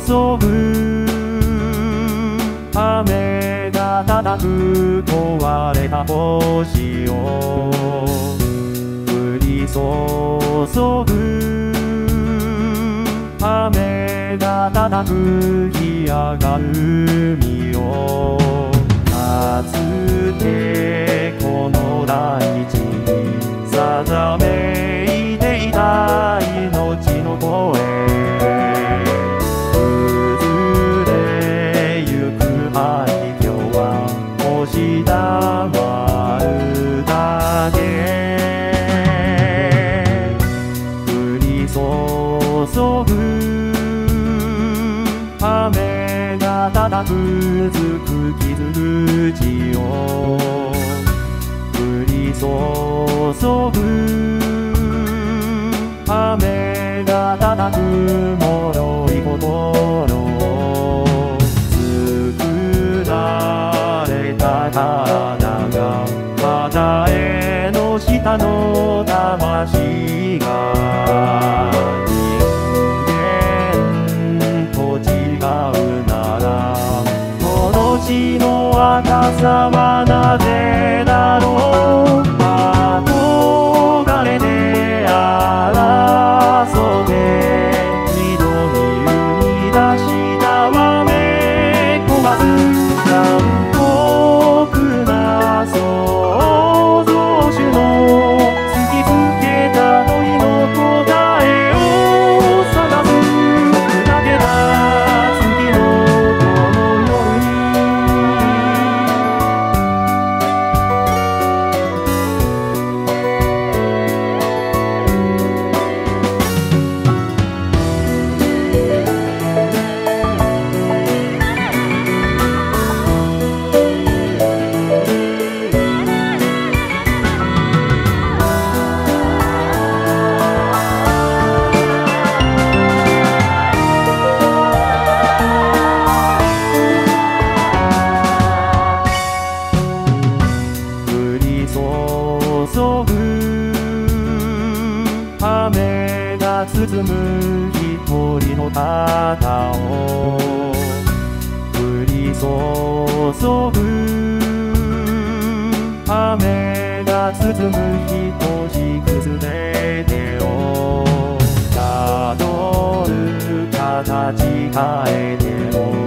そぐ雨が叩く壊れた星を降り注ぐ雨が叩く干上がる海をただくずく傷口を降り注ぐ雨がただく脆い心を作られたから。Sama 包む一人の方を降り注ぐ雨が包む一軸すべてをたどる形変えて